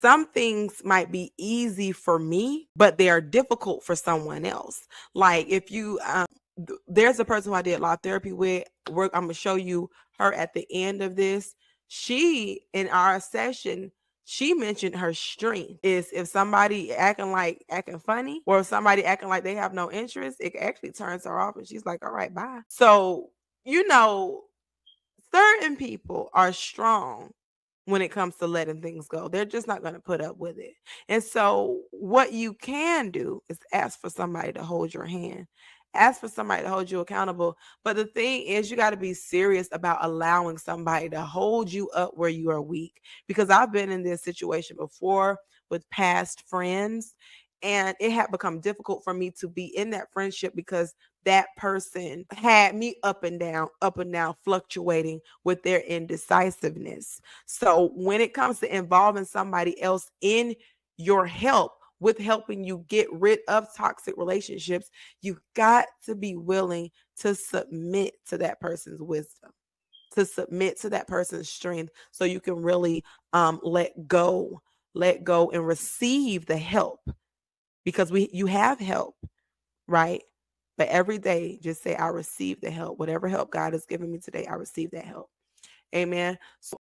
some things might be easy for me, but they are difficult for someone else. Like if you, um, th- there's a person who I did a lot of therapy with. Work. I'm gonna show you her at the end of this. She in our session, she mentioned her strength is if somebody acting like acting funny or if somebody acting like they have no interest, it actually turns her off, and she's like, "All right, bye." So you know, certain people are strong when it comes to letting things go. They're just not going to put up with it. And so, what you can do is ask for somebody to hold your hand, ask for somebody to hold you accountable. But the thing is, you got to be serious about allowing somebody to hold you up where you are weak. Because I've been in this situation before with past friends, and it had become difficult for me to be in that friendship because that person had me up and down, up and down, fluctuating with their indecisiveness. So when it comes to involving somebody else in your help, with helping you get rid of toxic relationships, you've got to be willing to submit to that person's wisdom, to submit to that person's strength so you can really um, let go, let go and receive the help because we you have help, right? But every day, just say, I receive the help. Whatever help God has given me today, I receive that help. Amen. So